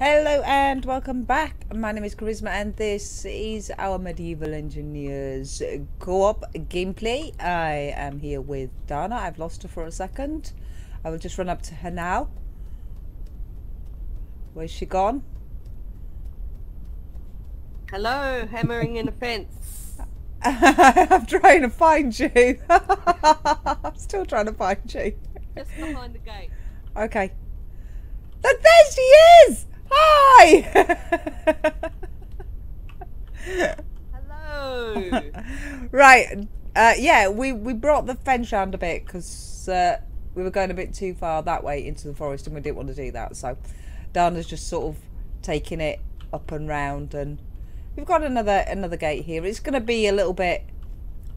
Hello and welcome back. My name is Charisma and this is our Medieval Engineers co-op gameplay. I am here with Dana. I've lost her for a second. I will just run up to her now. Where's she gone? Hello, hammering in a fence. I'm trying to find you. I'm still trying to find you. Just behind the gate. Okay. Look, there she is! Hi! Hello. right. Uh, yeah, we, we brought the fence round a bit because uh, we were going a bit too far that way into the forest and we didn't want to do that. So Dana's just sort of taking it up and round and we've got another another gate here. It's going to be a little bit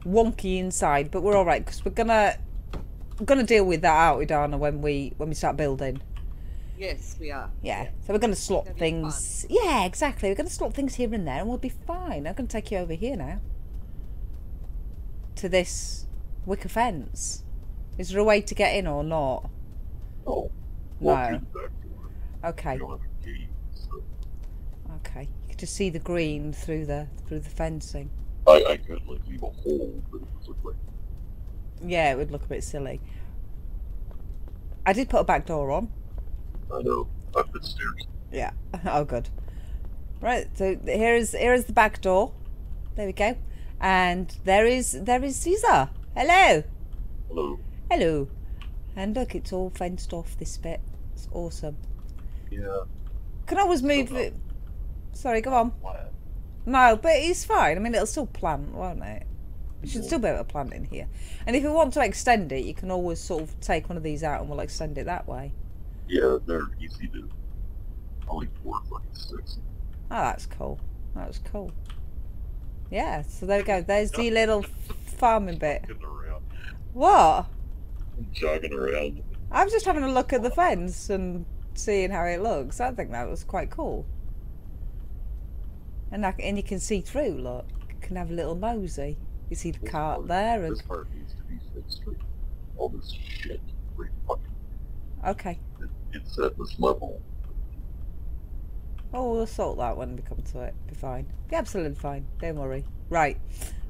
wonky inside, but we're all right because we're gonna gonna deal with that out with Dana when we when we start building. Yes, we are. Yeah. So we're going to slot things. Yeah, exactly. We're going to slot things here and there, and we'll be fine. I'm going to take you over here now. To this wicker fence. Is there a way to get in or not? Oh, No. walk through the back door. Okay. You don't have a gate, so Okay. You can just see the green through the through the fencing. I, I could like leave a hole, but it would look like Yeah, it would look a bit silly. I did put a back door on. I know up the stairs. Yeah. Oh, good. Right. So here is here is the back door. There we go. And there is there is Caesar. Hello. Hello. Hello. And look, it's all fenced off this bit. It's awesome. Yeah. Can I always move it. Sorry, go on. No, but it's fine. I mean, it'll still plant, won't it? You should still be able to plant in here. And if you want to extend it, you can always sort of take one of these out and we'll extend it that way. Yeah, they're easy to. Only four fucking six. Oh, that's cool. That's cool. Yeah, so there we go. There's the little farming bit. Around. What? Jogging around. I'm just having a look at the fence and seeing how it looks. I think that was quite cool. And I, and you can see through. Look, you can have a little mosey. You see the This cart part- there, and This part needs to be fixed. All this shit. Okay. It, it's at this level. Oh, we'll sort that when we come to it. Be fine. Be absolutely fine. Don't worry. Right.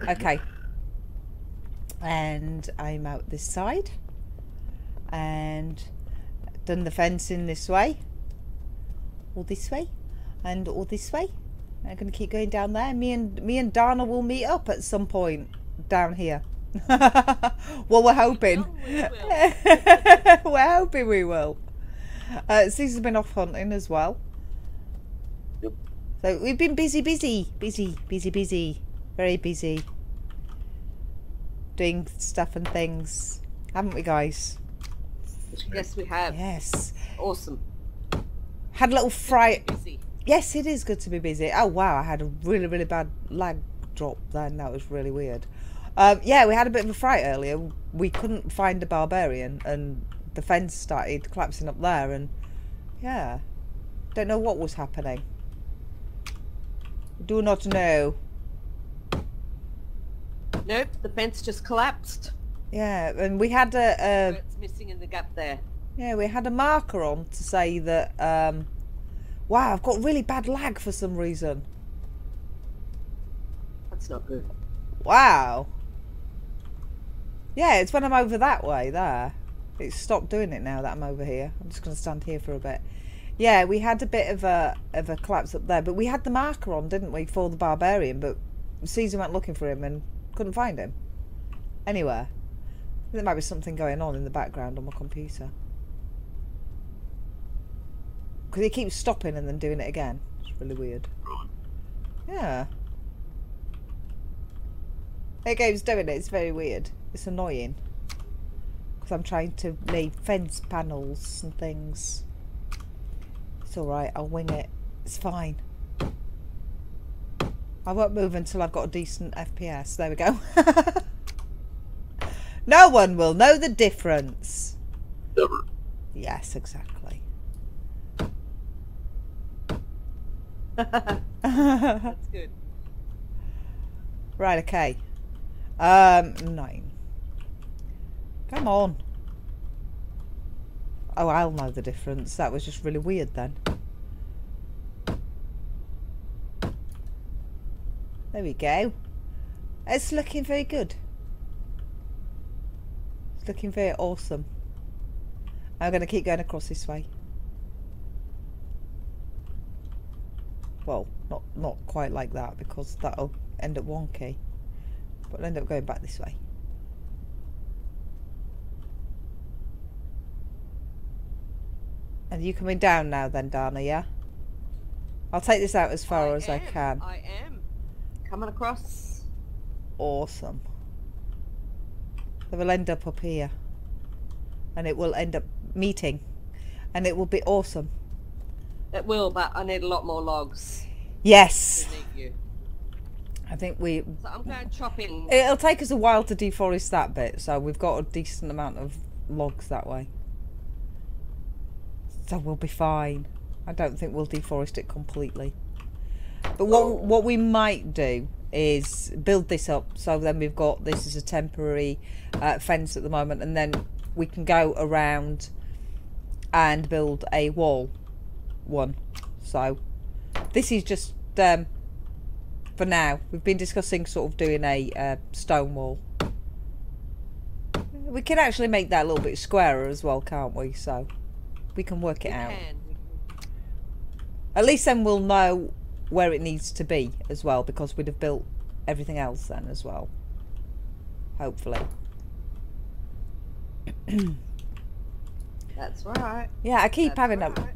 Okay. and I'm out this side, and done the fencing this way, all this way, and all this way. I'm gonna keep going down there. Me and me and Dana will meet up at some point down here. well, we're hoping. Oh, we will. we're hoping we will. Uh, Caesar's been off hunting as well. Yep. So we've been busy, busy, busy, busy, busy, very busy. Doing stuff and things, haven't we, guys? yes, we have. Yes. Awesome. Had a little fright. Yes, it is good to be busy. Oh wow, I had a really, really bad lag drop then. That was really weird. Um, yeah, we had a bit of a fright earlier. We couldn't find a barbarian, and the fence started collapsing up there, and yeah, don't know what was happening. Do not know. Nope, the fence just collapsed. Yeah, and we had a, a it's missing in the gap there. yeah, we had a marker on to say that. Um, wow, I've got really bad lag for some reason. That's not good. Wow. Yeah, it's when I'm over that way there. It's stopped doing it now that I'm over here. I'm just going to stand here for a bit. Yeah, we had a bit of a of a collapse up there, but we had the marker on, didn't we, for the barbarian? But Caesar went looking for him and couldn't find him anywhere. There might be something going on in the background on my computer because he keeps stopping and then doing it again. It's really weird. Yeah. It keeps doing it. It's very weird. It's annoying. Because I'm trying to lay fence panels and things. It's alright. I'll wing it. It's fine. I won't move until I've got a decent FPS. There we go. no one will know the difference. Never. Yes, exactly. That's good. Right, okay. Um, nine. Come on. Oh, I'll know the difference. That was just really weird then. There we go. It's looking very good. It's looking very awesome. I'm going to keep going across this way. Well, not, not quite like that because that'll end up wonky. But I'll end up going back this way. And you coming down now then, Dana, yeah? I'll take this out as far as I can. I am. Coming across. Awesome. They will end up up here. And it will end up meeting. And it will be awesome. It will, but I need a lot more logs Yes! to meet you. I think we... So I'm going chopping. It'll take us a while to deforest that bit, so we've got a decent amount of logs that way. So we'll be fine. I don't think we'll deforest it completely. But what what we might do is build this up so then we've got this as a temporary uh, fence at the moment and then we can go around and build a wall one. So this is just um, for now. We've been discussing sort of doing a uh, stone wall. We can actually make that a little bit squarer as well, can't we? So we can work it We out. can. At least then we'll know where it needs to be as well because we'd have built everything else then as well. Hopefully. That's right. Yeah, I keep That's having right. a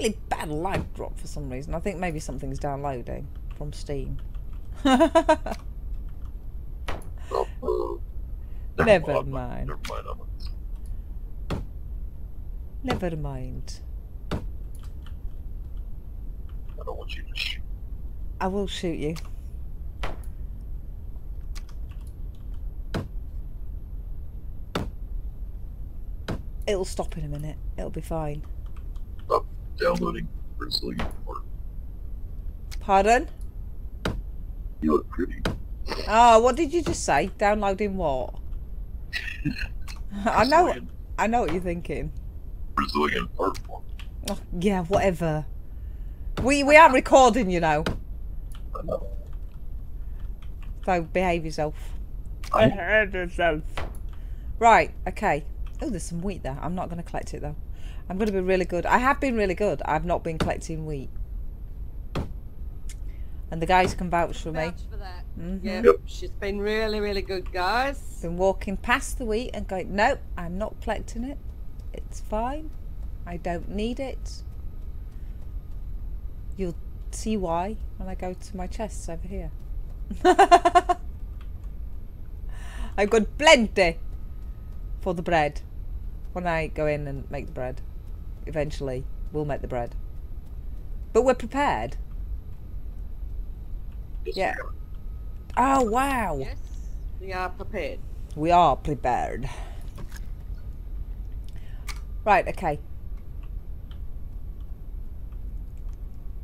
really bad lag drop for some reason. I think maybe something's downloading from Steam. Oh, uh, Never mind. Never mind. Never mind. I don't want you to shoot. I will shoot you. It'll stop in a minute. It'll be fine. Stop downloading Brazilian art. Pardon? You look pretty. Oh, what did you just say? Downloading what? I know. I know what you're thinking. Brazilian art form. Oh, yeah, whatever. We we are recording, you know. So behave yourself. I- Behave yourself. Right. Okay. Oh, there's some wheat there. I'm not going to collect it though. I'm going to be really good. I have been really good. I've not been collecting wheat. And the guys can vouch for me. Vouch for that. Mhm. Yeah, Yep. she's been really, really good, guys. Been walking past the wheat and going, nope, I'm not collecting it. It's fine. I don't need it. You'll see why when I go to my chests over here. I've got plenty for the bread. When I go in and make the bread, eventually we'll make the bread. But we're prepared. Yeah. Oh wow, Yes, we are prepared. we are prepared. Right, okay.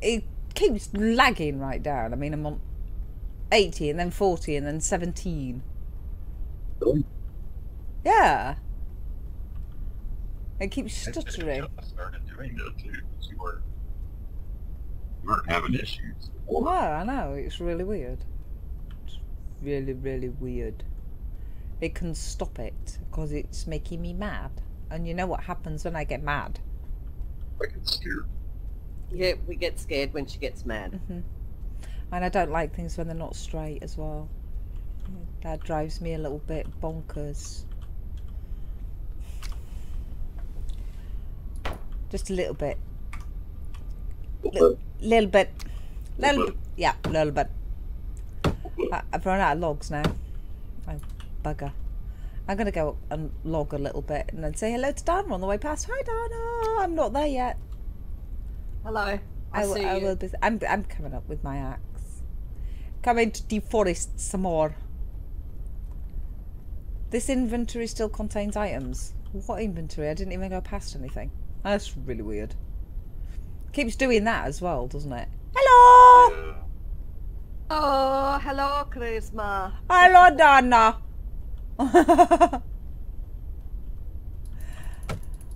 It keeps lagging right down. I mean, I'm on 80 and then 40 and then 17. Really? Yeah. It keeps stuttering. I started doing that too. You weren't, you weren't having issues. before. No, I know. It's really weird. It's really, really weird. It can stop it because it's making me mad. And you know what happens when I get mad? I get scared. Yeah, we get scared when she gets mad. hmm And I don't like things when they're not straight as well. That drives me a little bit bonkers. Just a little bit. But, Little bit. Little Little bit. Yeah, little bit. I, I've run out of logs now. Oh, bugger. I'm going to go and log a little bit and then say hello to Dana on the way past. Hi, Dana. I'm not there yet. Hello. I, I, will- see I you. will be. I'm, I'm coming up with my axe. Coming to deforest some more. This inventory still contains items. What inventory? I didn't even go past anything. That's really weird. Keeps doing that as well, doesn't it? Hello! Oh, hello, Charisma. Hello, Dana!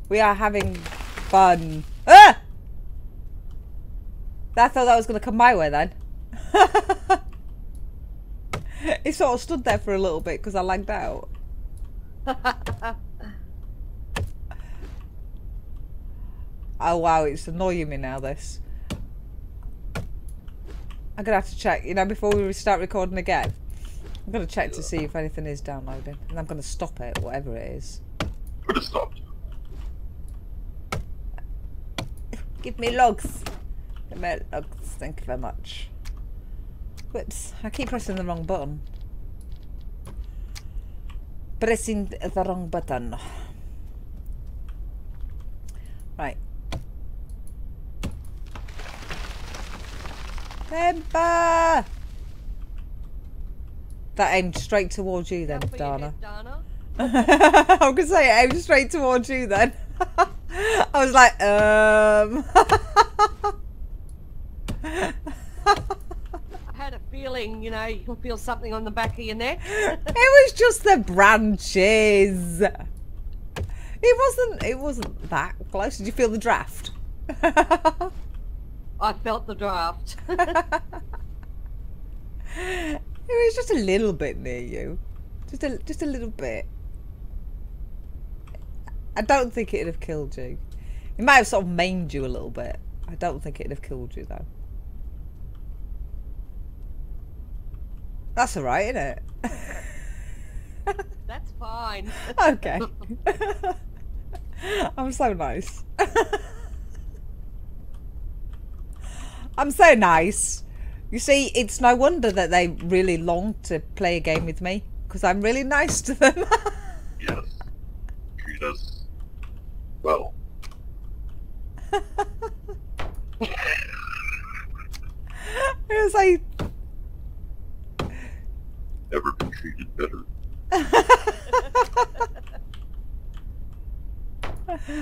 we are having fun. Ah! I thought that was going to come my way then. It sort of stood there for a little bit because I lagged out. Oh wow, it's annoying me now. This. I'm gonna have to check. You know, before we start recording again, I'm gonna check to see if anything is downloading, and I'm gonna stop it, whatever it is. Put a stop. Give me logs. Give me logs. Thank you very much. Whoops! I keep pressing the wrong button. Pressing the wrong button. Right. Temper! That aimed straight towards you then, Up Dana. head, Dana. I was gonna say it aimed straight towards you then. I was like, um. I had a feeling, you know, you can feel something on the back of your neck. it was just the branches. It wasn't. It wasn't that close. Did you feel the draft? I felt the draft. It was just a little bit near you. Just a just a little bit. I don't think it'd have killed you. It might have sort of maimed you a little bit. I don't think it'd have killed you though. That's alright, isn't it? That's fine. okay. I'm so nice. I'm so nice. You see, it's no wonder that they really long to play a game with me because I'm really nice to them. Yes. Treat us well. it was like, Never been treated better.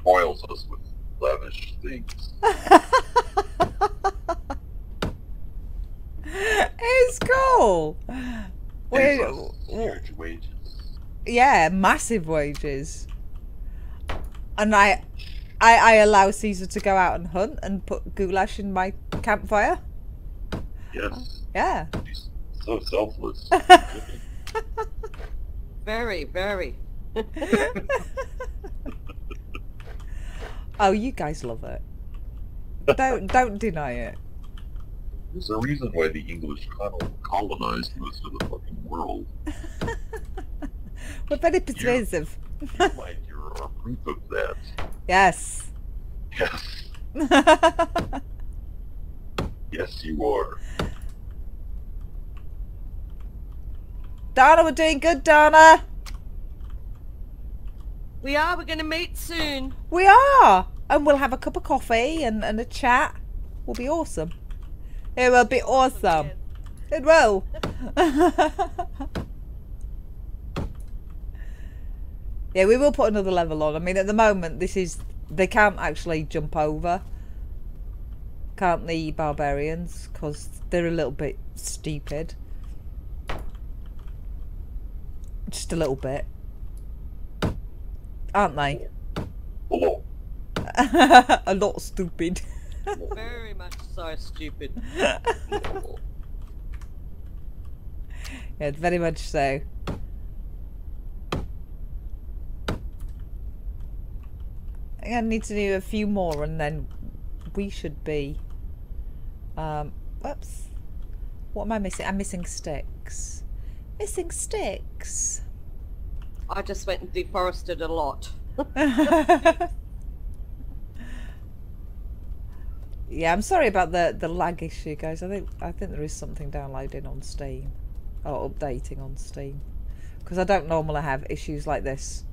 Spoils us with lavish things. It's cool. Pays We- us huge wages. yeah, massive wages. And I, I, I allow Caesar to go out and hunt and put goulash in my campfire. Yes. Yeah. He's so selfless. Very, very. oh, you guys love it. Don't don't deny it. There's a reason why the English colonized most of the fucking world. We're very persuasive. You might you're a proof of that. Yes. Yes. Yes, you are. Donna, we're doing good, Donna. We are. We're going to meet soon. We are. And we'll have a cup of coffee and, and a chat. Will be awesome. It will be awesome. It will. yeah, we will put another level on. I mean, at the moment, this is. They can't actually jump over. Can't the barbarians? Because they're a little bit stupid. Just a little bit. Aren't they? Hello. a lot stupid. Very much so stupid. Yeah, it's very much so. I think I need to do a few more and then we should be. Um, whoops. What am I missing? I'm missing sticks. Missing sticks. I just went and deforested a lot. yeah, I'm sorry about the the lag issue, guys. I think I think there is something downloading on Steam or updating on Steam because I don't normally have issues like this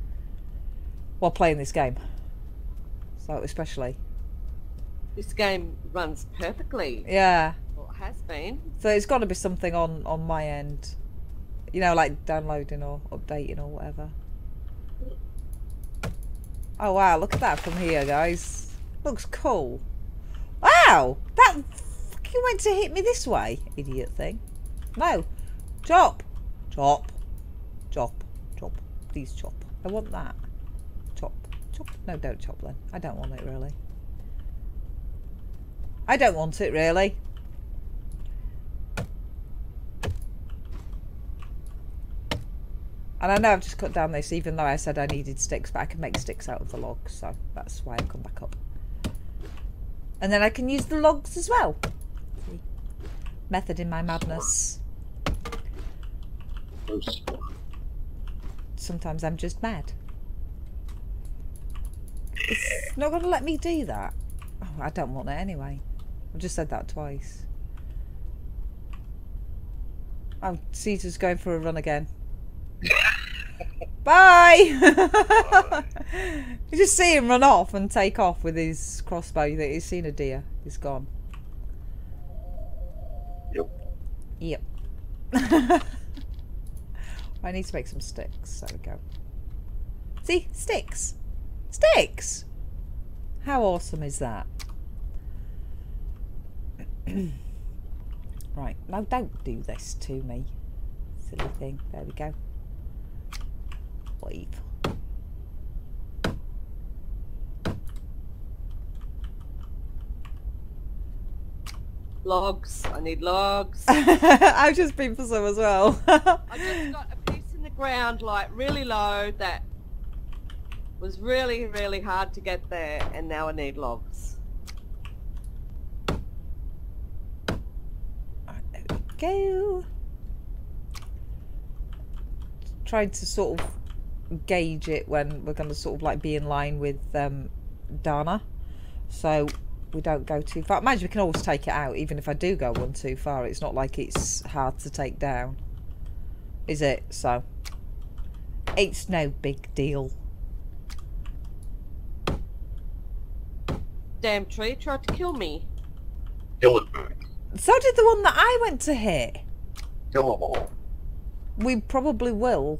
while playing this game. So especially, This game runs perfectly. yeah. Well, it has been. So it's got to be something on on my end, you know, like downloading or updating or whatever. Oh wow! Look at that from here, guys. Looks cool. That fucking went to hit me this way, idiot thing. No. Chop. Chop. Chop. Chop. Please chop. I want that. Chop. Chop. No, don't chop then. I don't want it really. I don't want it really. And I know I've just cut down this even though I said I needed sticks, but I can make sticks out of the logs, so that's why I've come back up. And then I can use the logs as well. Method in my madness. Sometimes I'm just mad. It's not going to let me do that. Oh, I don't want it anyway. I've just said that twice. Oh, Caesar's going for a run again. Bye! you just see him run off and take off with his crossbow. You think he's seen a deer. He's gone. Yep. Yep. I need to make some sticks. There we go. See? Sticks. Sticks! How awesome is that? right, now don't do this to me. Silly thing. There we go. Logs. I need logs. I've just been for some as well. I just got a piece in the ground, like really low, that was really, really hard to get there, and now I need logs. Right, there we go. Trying to sort of gauge it when we're going to sort of like be in line with um, Dana, so we don't go too far. Imagine we can always take it out, even if I do go one too far. It's not like it's hard to take down, is it? So it's no big deal. Damn tree tried to kill me. Kill it back. So did the one that I went to hit. Kill them all. We probably will.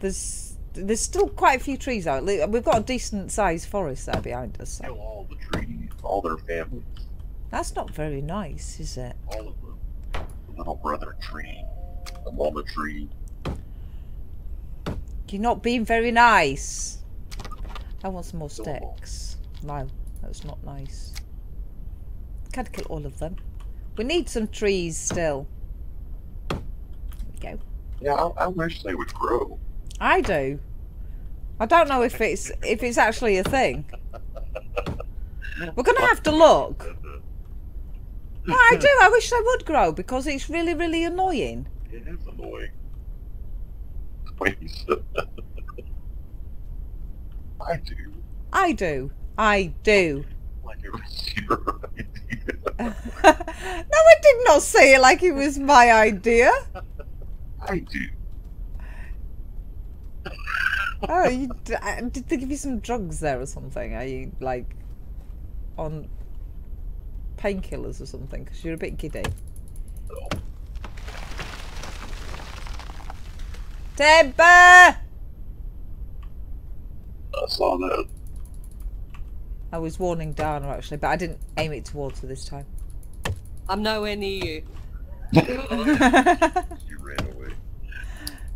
There's there's still quite a few trees out. We've got a decent sized forest there behind us. Kill all the trees, all their families, that's not very nice, is it? all of them. The little brother tree, the mama tree. You're not being very nice. I want some more Kill 'em all. sticks. No, that's not nice. Can't kill all of them. We need some trees still. There we go. Yeah, I, I wish they would grow. I do. I don't know if it's if it's actually a thing. We're gonna have to look. No, I do. I wish they would grow because it's really, really annoying. It is annoying. Please. I do. I do. I do. Like it was your idea. no, I did not say it like it was my idea. I do. Oh, you, uh, did they give you some drugs there or something? Are you like on painkillers or something? Because you're a bit giddy. So, Timber! I saw that. I was warning Dana actually, but I didn't aim it towards her this time. I'm nowhere near you. You ran away.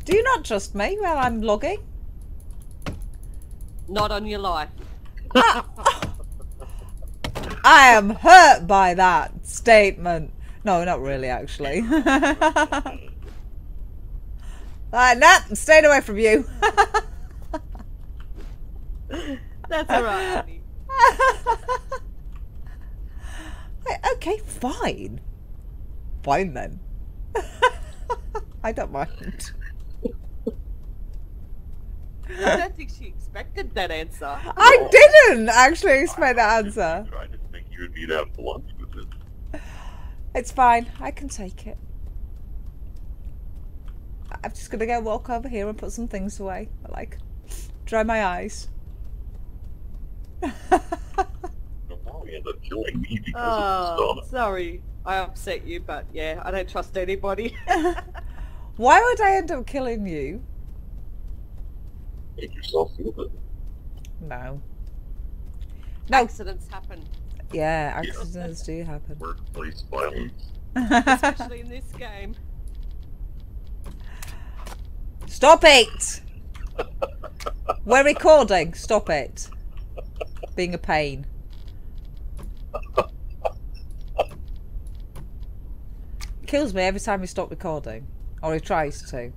Do you not trust me while I'm logging? Not on your life. I am hurt by that statement. No, not really, actually. Like, nah, I'm staying away from you. That's alright, okay, fine. Fine then. I don't mind. I don't think she expected that answer. I didn't actually expect that answer. I didn't think you would be that blunt with it. It's fine. I can take it. I'm just gonna go walk over here and put some things away. Like, dry my eyes. You'll probably end up killing me Oh, sorry. I upset you, but yeah, I don't trust anybody. Why would I end up killing you? Make yourself feel good. No. No. Accidents happen, Yeah, accidents do happen. Workplace violence. especially in this game. Stop it! We're recording. Stop it. Being a pain. Kills me every time we stop recording. Or he tries to.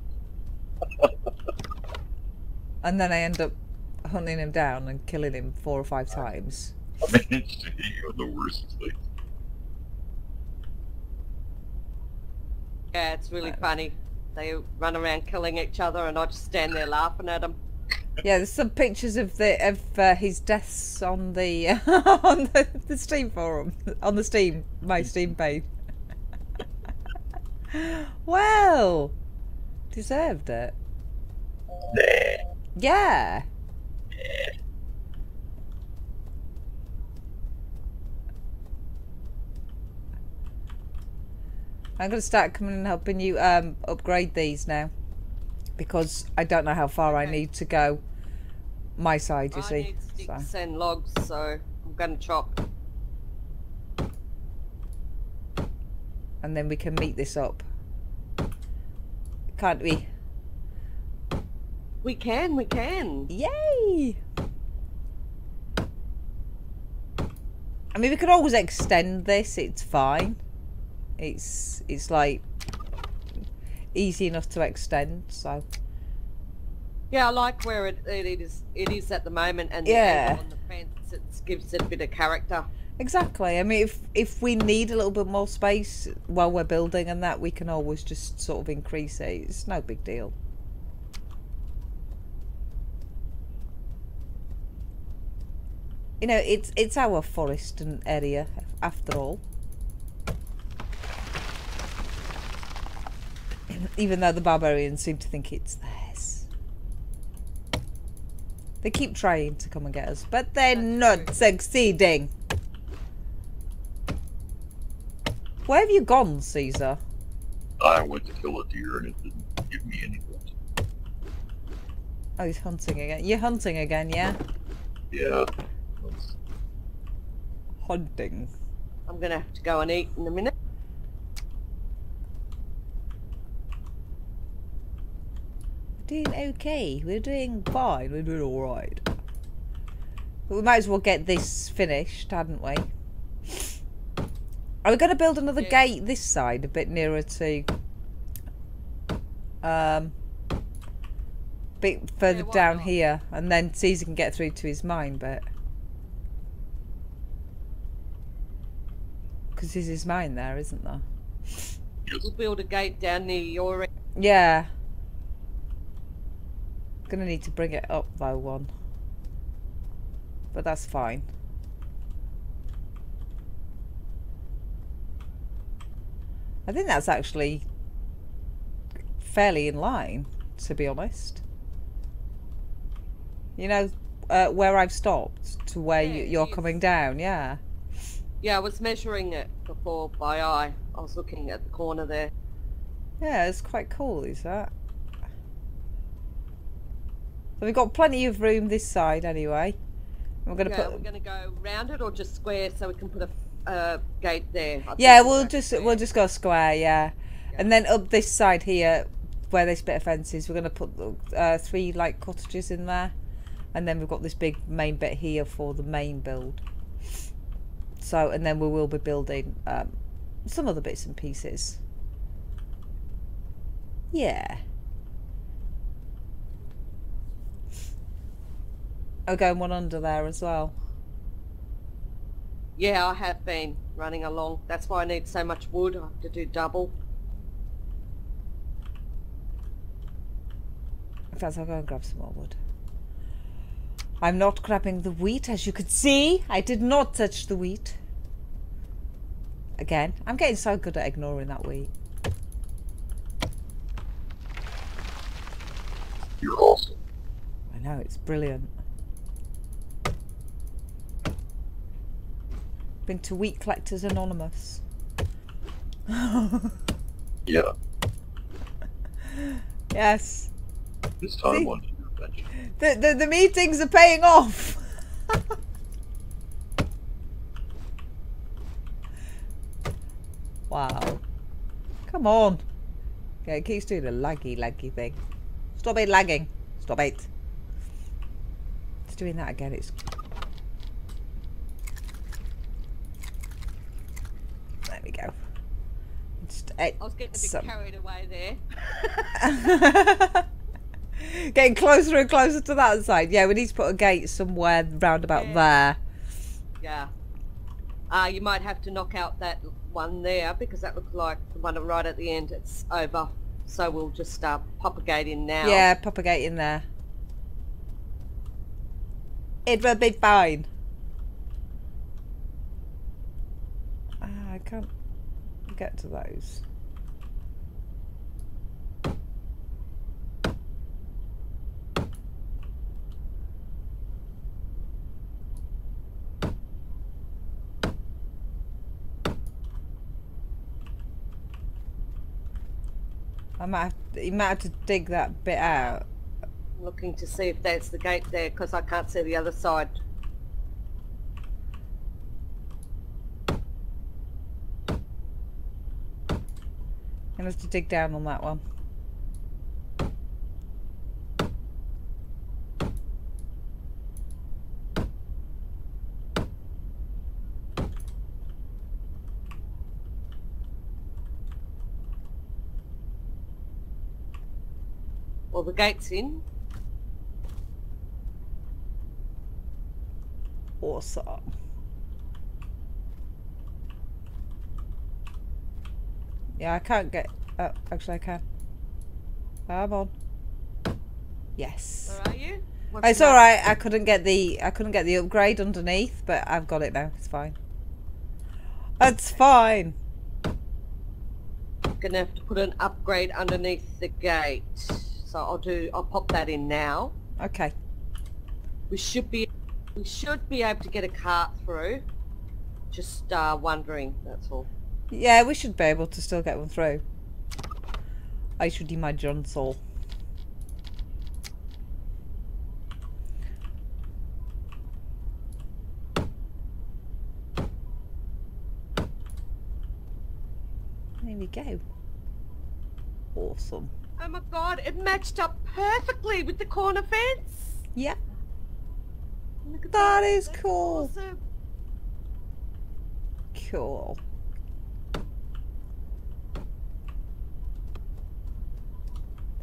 And then I end up hunting him down and killing him four or five times. I managed to hit you in the worst place. Yeah, it's really funny. They run around killing each other, and I just stand there laughing at them. Yeah, there's some pictures of the of uh, his deaths on the on the, the Steam forum on the Steam my Steam page. well, deserved it. Yeah. I'm gonna start coming and helping you um, upgrade these now because I don't know how far I need to go. My side, you I see. need So. sticks and logs, so I'm gonna chop. and then we can meet this up. Can't we? We can, we can. Yay! I mean, we could always extend this. It's fine. It's it's like easy enough to extend. So Yeah, I like where it, it is. It is at the moment, and Yeah. the on the fence it gives it a bit of character. exactly. I mean, if if we need a little bit more space while we're building and that, we can always just sort of increase it. It's no big deal. You know, it's it's our forest and area after all. Even though the barbarians seem to think it's theirs. They keep trying to come and get us, but they're That's not true. succeeding. Where have you gone, Caesar? I went to kill a deer and it didn't give me any gold. Oh, he's hunting again. You're hunting again, yeah? Yeah. Hunting. I'm gonna have to go and eat in a minute. We're doing okay. We're doing fine. We're doing alright. But we might as well get this finished, hadn't we? Are we going to build another Yeah. gate this side, a bit nearer to... Um... bit further why down not? here, and then Caesar can get through to his mine bit. Because there's his mine there, isn't there? We'll build a gate down near your. Yeah. Gonna need to bring it up though, one. But that's fine. I think that's actually fairly in line, to be honest. You know, uh, where I've stopped to where Yeah, you, you're coming down, yeah. Yeah, I was measuring it before by eye. I was looking at the corner there. Yeah, it's quite cool, is that? So we've got plenty of room this side anyway. We're gonna yeah, put we're gonna go round it or just square so we can put a uh, gate there. I Yeah, we'll just square. we'll just go square, yeah. And then up this side here, where this bit of fence is, we're gonna put uh, three like cottages in there, and then we've got this big main bit here for the main build. So, and then we will be building um, some other bits and pieces. Yeah. Oh, going one under there as well. Yeah, I have been running along. That's why I need so much wood. I have to do double. In fact, I'll go and grab some more wood. I'm not grabbing the wheat, as you could see. I did not touch the wheat. Again, I'm getting so good at ignoring that wheat. You're awesome. I know, it's brilliant. Been to Wheat Collectors Anonymous. Yeah. yes. This time See? on your bench. The, the, the meetings are paying off. wow. Come on. Okay, it keeps doing a laggy, laggy thing. Stop it lagging. Stop it. It's doing that again. It's. There we go. Just, I was getting a bit some- carried away there. Getting closer and closer to that side. Yeah, we need to put a gate somewhere round about Yeah. there. Yeah. Uh, you might have to knock out that one there because that looks like the one right at the end. It's over. So we'll just uh, pop a gate in now. Yeah, pop a gate in there. It will be fine. Ah, I can't get to those. I might have you might have to dig that bit out. Looking to see if that's the gate there because I can't see the other side. Gonna have to dig down on that one. The gate's in. Awesome. Yeah, I can't get. Oh, actually, I can. Come on. Yes. Where are you? What's It's all right. I couldn't get the. I couldn't get the upgrade underneath, but I've got it now. It's fine. It's fine. Gonna have to put an upgrade underneath the gate. So I'll do. I'll pop that in now. Okay. We should be. We should be able to get a cart through. Just uh, wondering. That's all. Yeah, we should be able to still get one through. I should imagine so. There we go. Awesome. Oh my god! It matched up perfectly with the corner fence. Yeah, Look at that is That's cool. awesome. Cool.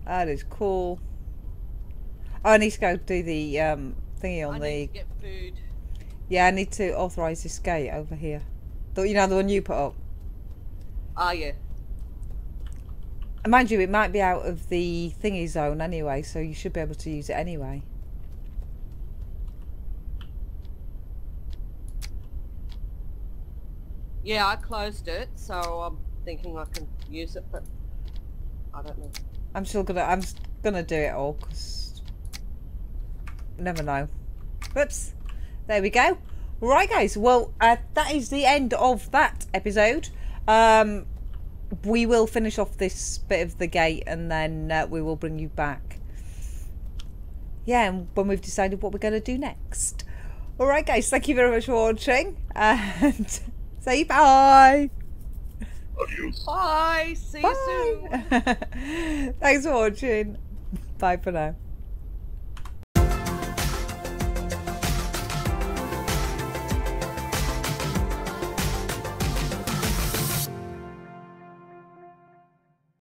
That is cool. Oh, I need to go do the um, thingy on I the. need to get food. Yeah, I need to authorise this gate over here. The, you know, the one you put up. Are you? Mind you, it might be out of the thingy zone anyway, so you should be able to use it anyway. Yeah, I closed it, so I'm thinking I can use it, but I don't know. I'm still gonna. I'm gonna do it all because never know. Whoops. There we go. Right, guys. Well, uh, that is the end of that episode. Um, we will finish off this bit of the gate, and then uh, we will bring you back. Yeah, and when we've decided what we're going to do next. All right, guys. Thank you very much for watching, and say bye. Adios. Bye. See you soon. Thanks for watching. Bye for now.